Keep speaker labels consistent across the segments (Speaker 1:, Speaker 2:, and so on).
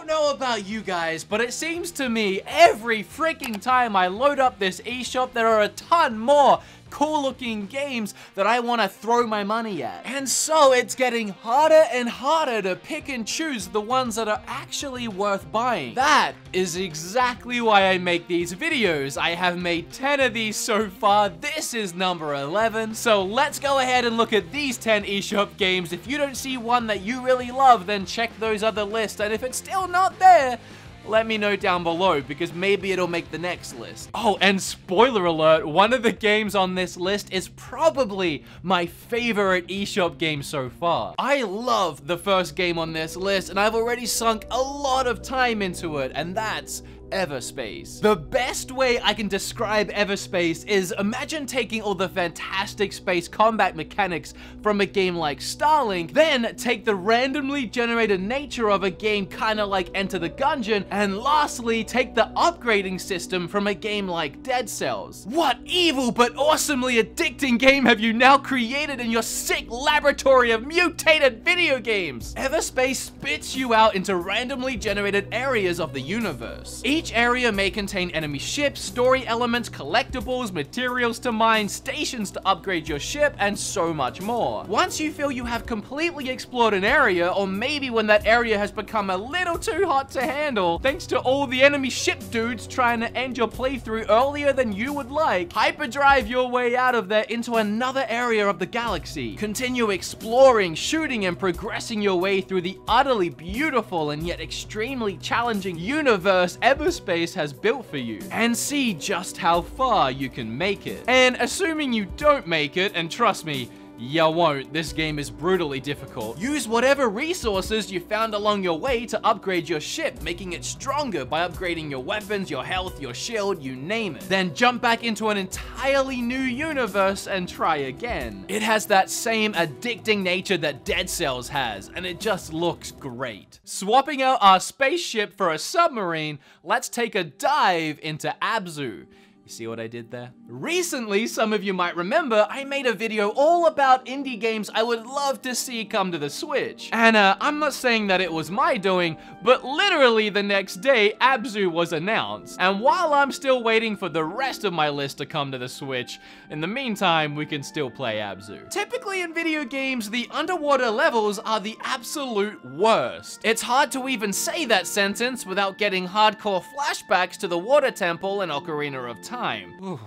Speaker 1: don't know about you guys, but it seems to me every freaking time I load up this eShop, there are a ton more cool looking games that I want to throw my money at. And so it's getting harder and harder to pick and choose the ones that are actually worth buying. That is exactly why I make these videos. I have made 10 of these so far. This is number 11. So let's go ahead and look at these 10 eShop games. If you don't see one that you really love, then check those other lists. And if it's still not there, let me know down below because maybe it'll make the next list. Oh, and spoiler alert, one of the games on this list is probably my favorite eShop game so far. I love the first game on this list and I've already sunk a lot of time into it and that's Everspace. The best way I can describe Everspace is imagine taking all the fantastic space combat mechanics from a game like Starlink, then take the randomly generated nature of a game kinda like Enter the Gungeon, and lastly, take the upgrading system from a game like Dead Cells. What evil but awesomely addicting game have you now created in your sick laboratory of mutated video games? Everspace spits you out into randomly generated areas of the universe. Each each area may contain enemy ships, story elements, collectibles, materials to mine, stations to upgrade your ship, and so much more. Once you feel you have completely explored an area, or maybe when that area has become a little too hot to handle, thanks to all the enemy ship dudes trying to end your playthrough earlier than you would like, hyperdrive your way out of there into another area of the galaxy. Continue exploring, shooting, and progressing your way through the utterly beautiful and yet extremely challenging universe ever Space has built for you and see just how far you can make it. And assuming you don't make it, and trust me, you won't. This game is brutally difficult. Use whatever resources you found along your way to upgrade your ship, making it stronger by upgrading your weapons, your health, your shield, you name it. Then jump back into an entirely new universe and try again. It has that same addicting nature that Dead Cells has, and it just looks great. Swapping out our spaceship for a submarine, let's take a dive into Abzu. See what I did there? Recently, some of you might remember, I made a video all about indie games I would love to see come to the Switch. And uh, I'm not saying that it was my doing, but literally the next day, Abzu was announced. And while I'm still waiting for the rest of my list to come to the Switch, in the meantime, we can still play Abzu. Typically in video games, the underwater levels are the absolute worst. It's hard to even say that sentence without getting hardcore flashbacks to the water temple in Ocarina of Time time. Ooh.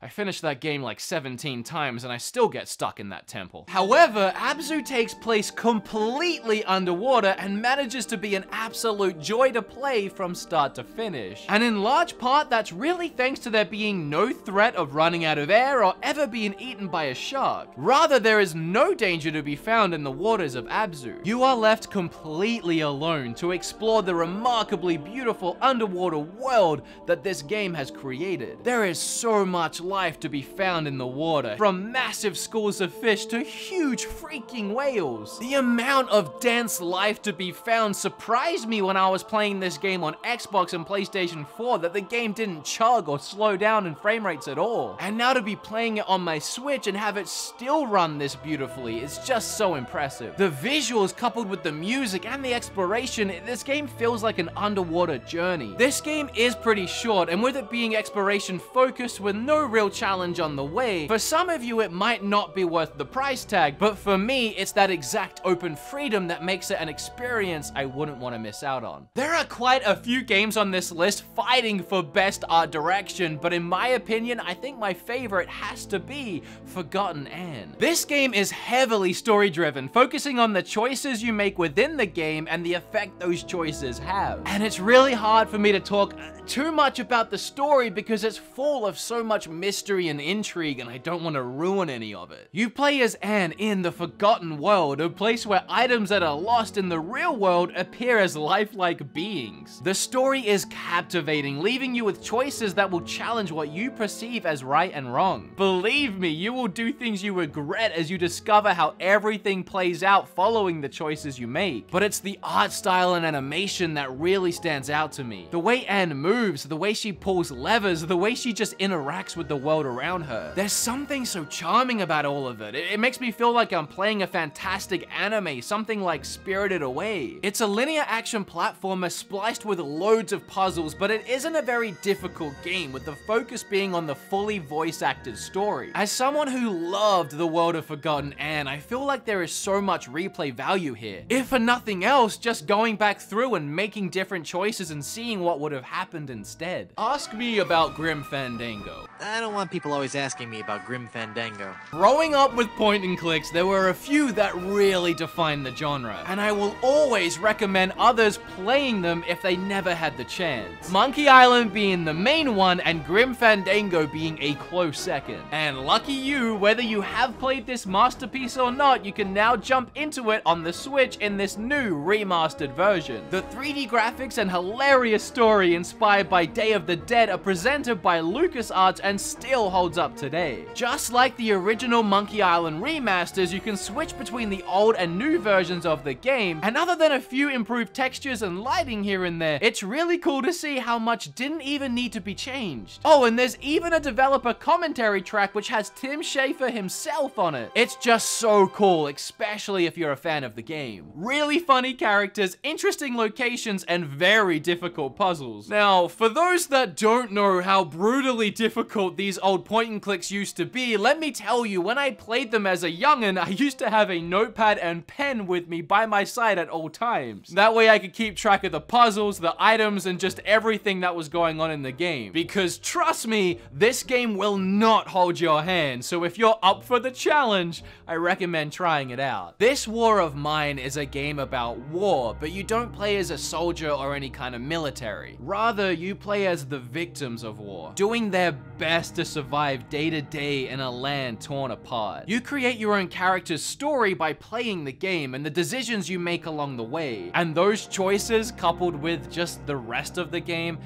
Speaker 1: I finished that game like 17 times and I still get stuck in that temple. However, Abzu takes place completely underwater and manages to be an absolute joy to play from start to finish. And in large part, that's really thanks to there being no threat of running out of air or ever being eaten by a shark. Rather, there is no danger to be found in the waters of Abzu. You are left completely alone to explore the remarkably beautiful underwater world that this game has created. There is so much life to be found in the water, from massive schools of fish to huge freaking whales. The amount of dense life to be found surprised me when I was playing this game on Xbox and PlayStation 4 that the game didn't chug or slow down in frame rates at all. And now to be playing it on my Switch and have it still run this beautifully is just so impressive. The visuals coupled with the music and the exploration, this game feels like an underwater journey. This game is pretty short and with it being exploration focused with no real real challenge on the way. For some of you, it might not be worth the price tag, but for me, it's that exact open freedom that makes it an experience I wouldn't want to miss out on. There are quite a few games on this list fighting for best art direction, but in my opinion, I think my favorite has to be Forgotten Anne. This game is heavily story-driven, focusing on the choices you make within the game and the effect those choices have. And it's really hard for me to talk uh, too much about the story because it's full of so much mystery and intrigue and I don't want to ruin any of it. You play as Anne in the Forgotten World, a place where items that are lost in the real world appear as lifelike beings. The story is captivating, leaving you with choices that will challenge what you perceive as right and wrong. Believe me, you will do things you regret as you discover how everything plays out following the choices you make. But it's the art style and animation that really stands out to me. The way Anne moves, the way she pulls levers, the way she just interacts with the world around her. There's something so charming about all of it. It, it makes me feel like I'm playing a fantastic anime, something like Spirited Away. It's a linear action platformer spliced with loads of puzzles, but it isn't a very difficult game, with the focus being on the fully voice acted story. As someone who loved the world of Forgotten Anne, I feel like there is so much replay value here. If for nothing else, just going back through and making different choices and seeing what would have happened instead. Ask me about Grim Fandango.
Speaker 2: I don't want people always asking me about Grim Fandango.
Speaker 1: Growing up with point and clicks, there were a few that really defined the genre, and I will always recommend others playing them if they never had the chance. Monkey Island being the main one, and Grim Fandango being a close second. And lucky you, whether you have played this masterpiece or not, you can now jump into it on the Switch in this new remastered version. The 3D graphics and hilarious story inspired by Day of the Dead are presented by LucasArts and still holds up today. Just like the original Monkey Island remasters, you can switch between the old and new versions of the game, and other than a few improved textures and lighting here and there, it's really cool to see how much didn't even need to be changed. Oh, and there's even a developer commentary track which has Tim Schafer himself on it. It's just so cool, especially if you're a fan of the game. Really funny characters, interesting locations, and very difficult puzzles. Now, for those that don't know how brutally difficult these old point and clicks used to be, let me tell you, when I played them as a youngin', I used to have a notepad and pen with me by my side at all times. That way I could keep track of the puzzles, the items, and just everything that was going on in the game. Because trust me, this game will not hold your hand, so if you're up for the challenge, I recommend trying it out. This War of Mine is a game about war, but you don't play as a soldier or any kind of military. Rather, you play as the victims of war, doing their best to survive day to day in a land torn apart. You create your own character's story by playing the game and the decisions you make along the way. And those choices, coupled with just the rest of the game,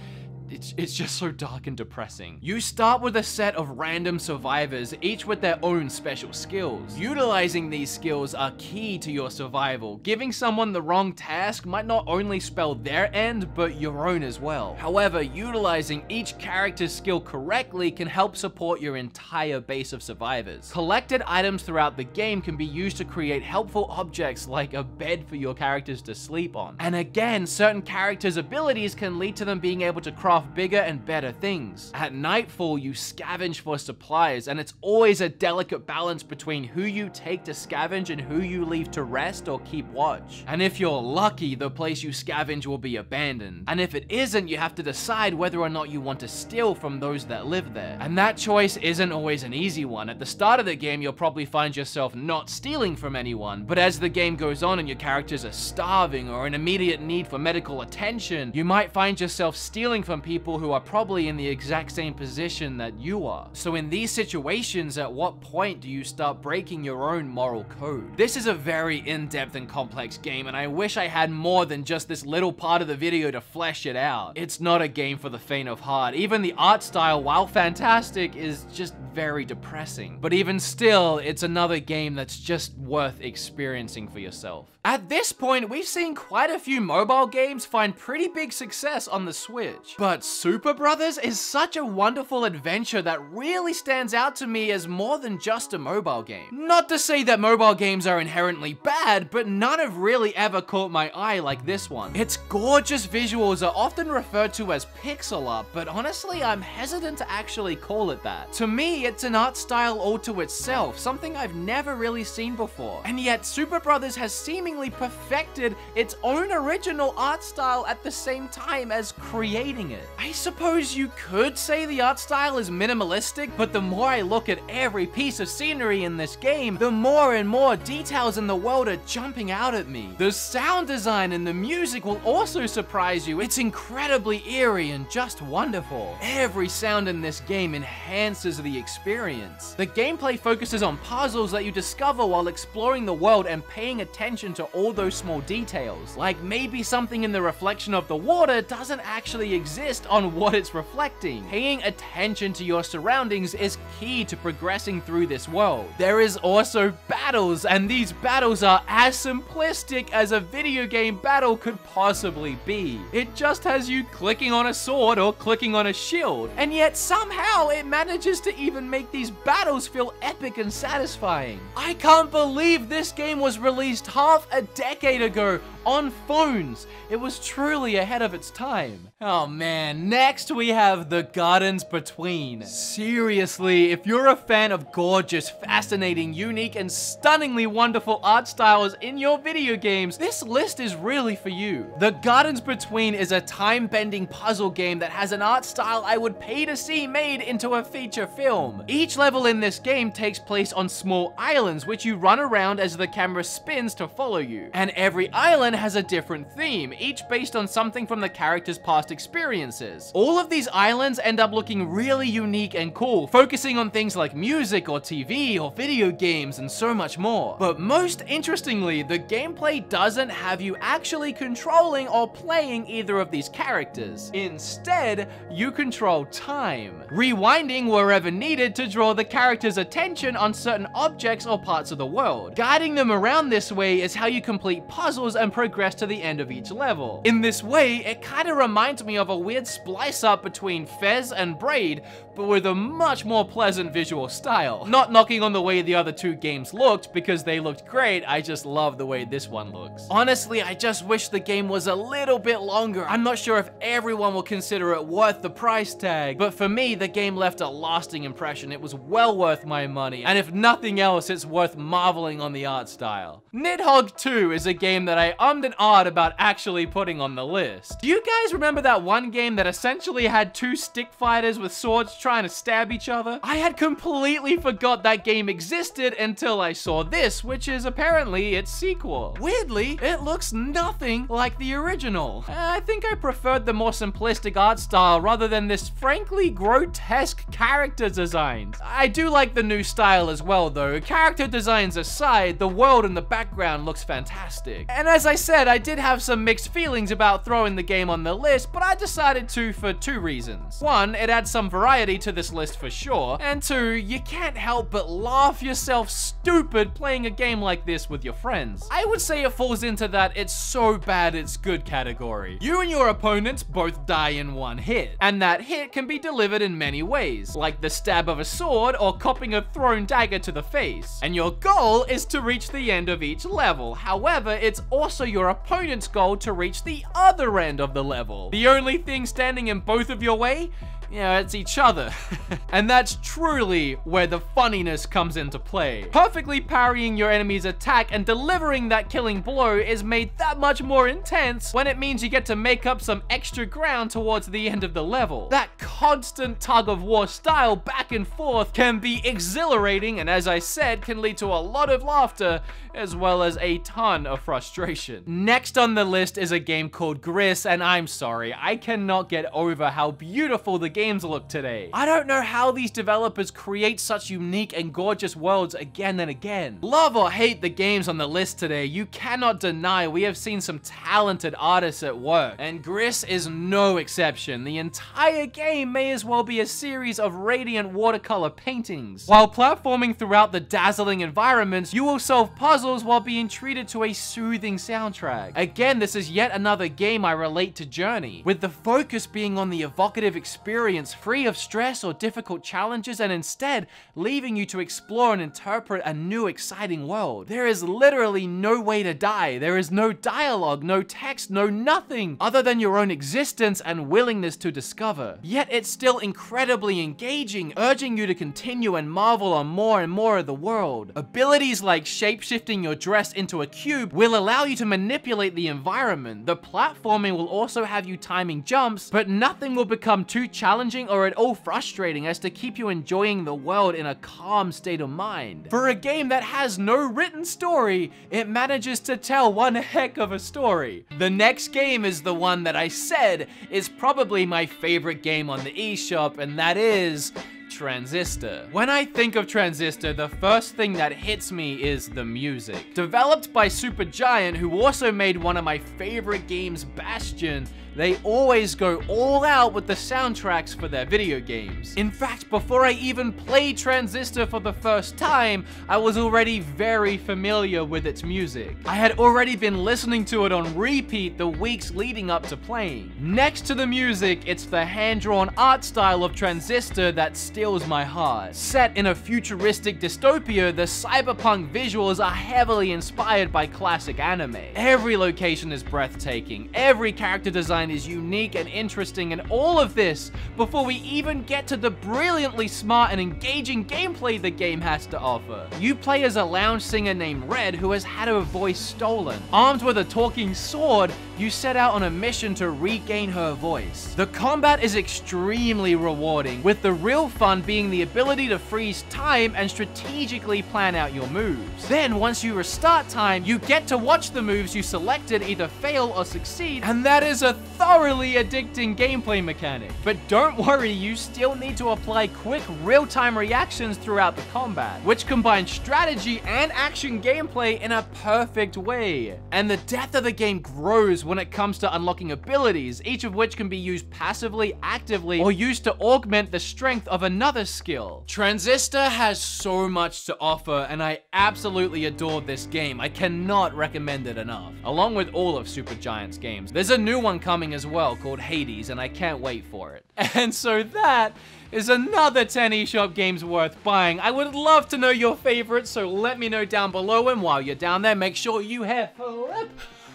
Speaker 1: it's, it's just so dark and depressing. You start with a set of random survivors, each with their own special skills. Utilizing these skills are key to your survival. Giving someone the wrong task might not only spell their end, but your own as well. However, utilizing each character's skill correctly can help support your entire base of survivors. Collected items throughout the game can be used to create helpful objects like a bed for your characters to sleep on. And again, certain characters' abilities can lead to them being able to craft bigger and better things. At nightfall, you scavenge for supplies, and it's always a delicate balance between who you take to scavenge and who you leave to rest or keep watch. And if you're lucky, the place you scavenge will be abandoned. And if it isn't, you have to decide whether or not you want to steal from those that live there. And that choice isn't always an easy one. At the start of the game, you'll probably find yourself not stealing from anyone, but as the game goes on and your characters are starving or in immediate need for medical attention, you might find yourself stealing from people people who are probably in the exact same position that you are. So in these situations, at what point do you start breaking your own moral code? This is a very in-depth and complex game, and I wish I had more than just this little part of the video to flesh it out. It's not a game for the faint of heart. Even the art style, while fantastic, is just very depressing. But even still, it's another game that's just worth experiencing for yourself. At this point, we've seen quite a few mobile games find pretty big success on the Switch. But Superbrothers is such a wonderful adventure that really stands out to me as more than just a mobile game. Not to say that mobile games are inherently bad, but none have really ever caught my eye like this one. Its gorgeous visuals are often referred to as pixel art, but honestly, I'm hesitant to actually call it that. To me, it's an art style all to itself, something I've never really seen before. And yet, Superbrothers has seemingly perfected its own original art style at the same time as creating it. I suppose you could say the art style is minimalistic, but the more I look at every piece of scenery in this game, the more and more details in the world are jumping out at me. The sound design and the music will also surprise you. It's incredibly eerie and just wonderful. Every sound in this game enhances the experience. The gameplay focuses on puzzles that you discover while exploring the world and paying attention to all those small details. Like maybe something in the reflection of the water doesn't actually exist on what it's reflecting. Paying attention to your surroundings is key to progressing through this world. There is also battles, and these battles are as simplistic as a video game battle could possibly be. It just has you clicking on a sword or clicking on a shield, and yet somehow it manages to even make these battles feel epic and satisfying. I can't believe this game was released half a decade ago on phones. It was truly ahead of its time. Oh man, next we have The Gardens Between. Seriously, if you're a fan of gorgeous, fascinating, unique, and stunningly wonderful art styles in your video games, this list is really for you. The Gardens Between is a time-bending puzzle game that has an art style I would pay to see made into a feature film. Each level in this game takes place on small islands, which you run around as the camera spins to follow you. And every island has a different theme, each based on something from the character's past experiences. All of these islands end up looking really unique and cool, focusing on things like music or TV or video games and so much more. But most interestingly, the gameplay doesn't have you actually controlling or playing either of these characters. Instead, you control time, rewinding wherever needed to draw the character's attention on certain objects or parts of the world. Guiding them around this way is how you complete puzzles and progress to the end of each level. In this way, it kinda reminds me of a weird splice up between Fez and Braid, but with a much more pleasant visual style. Not knocking on the way the other two games looked, because they looked great, I just love the way this one looks. Honestly, I just wish the game was a little bit longer. I'm not sure if everyone will consider it worth the price tag, but for me, the game left a lasting impression. It was well worth my money, and if nothing else, it's worth marveling on the art style. Nidhogg 2 is a game that I ummed and awed about actually putting on the list. Do you guys remember that one game that essentially had two stick fighters with swords trying to stab each other? I had completely forgot that game existed until I saw this, which is apparently its sequel. Weirdly, it looks nothing like the original. Uh, I think I preferred the more simplistic art style rather than this frankly grotesque character designs. I do like the new style as well though. Character designs aside, the world in the background looks fantastic. And as I said, I did have some mixed feelings about throwing the game on the list, but I decided to for two reasons. One, it adds some variety to this list for sure, and two, you can't help but laugh yourself stupid playing a game like this with your friends. I would say it falls into that it's so bad it's good category. You and your opponents both die in one hit, and that hit can be delivered in many ways, like the stab of a sword or copping a thrown dagger to the face. And your goal is to reach the end of each level. However, it's also your opponent's goal to reach the other end of the level. The only thing standing in both of your way you know, it's each other. and that's truly where the funniness comes into play. Perfectly parrying your enemy's attack and delivering that killing blow is made that much more intense when it means you get to make up some extra ground towards the end of the level. That constant tug of war style back and forth can be exhilarating and as I said, can lead to a lot of laughter as well as a ton of frustration. Next on the list is a game called Gris and I'm sorry, I cannot get over how beautiful the game games look today. I don't know how these developers create such unique and gorgeous worlds again and again. Love or hate the games on the list today, you cannot deny we have seen some talented artists at work, and Gris is no exception. The entire game may as well be a series of radiant watercolor paintings. While platforming throughout the dazzling environments, you will solve puzzles while being treated to a soothing soundtrack. Again, this is yet another game I relate to Journey, with the focus being on the evocative experience experience free of stress or difficult challenges and instead leaving you to explore and interpret a new exciting world. There is literally no way to die. There is no dialogue, no text, no nothing other than your own existence and willingness to discover. Yet it's still incredibly engaging, urging you to continue and marvel on more and more of the world. Abilities like shape-shifting your dress into a cube will allow you to manipulate the environment. The platforming will also have you timing jumps, but nothing will become too challenging challenging or at all frustrating as to keep you enjoying the world in a calm state of mind. For a game that has no written story, it manages to tell one heck of a story. The next game is the one that I said is probably my favorite game on the eShop, and that is Transistor. When I think of Transistor, the first thing that hits me is the music. Developed by Supergiant, who also made one of my favorite games, Bastion, they always go all out with the soundtracks for their video games. In fact, before I even played Transistor for the first time, I was already very familiar with its music. I had already been listening to it on repeat the weeks leading up to playing. Next to the music, it's the hand-drawn art style of Transistor that steals my heart. Set in a futuristic dystopia, the cyberpunk visuals are heavily inspired by classic anime. Every location is breathtaking, every character design is unique and interesting, and all of this before we even get to the brilliantly smart and engaging gameplay the game has to offer. You play as a lounge singer named Red who has had her voice stolen. Armed with a talking sword, you set out on a mission to regain her voice. The combat is extremely rewarding, with the real fun being the ability to freeze time and strategically plan out your moves. Then, once you restart time, you get to watch the moves you selected either fail or succeed, and that is a thoroughly addicting gameplay mechanic. But don't worry, you still need to apply quick real-time reactions throughout the combat, which combine strategy and action gameplay in a perfect way. And the depth of the game grows when it comes to unlocking abilities, each of which can be used passively, actively, or used to augment the strength of another skill. Transistor has so much to offer, and I absolutely adore this game. I cannot recommend it enough. Along with all of Supergiant's games. There's a new one coming as well called Hades, and I can't wait for it. And so that is another 10 eShop games worth buying. I would love to know your favorites, so let me know down below. And while you're down there, make sure you hit flip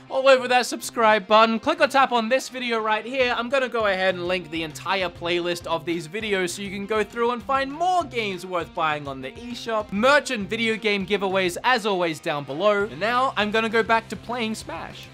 Speaker 1: all over that subscribe button. Click or tap on this video right here. I'm gonna go ahead and link the entire playlist of these videos so you can go through and find more games worth buying on the eShop. Merch and video game giveaways as always down below. And now I'm gonna go back to playing Smash.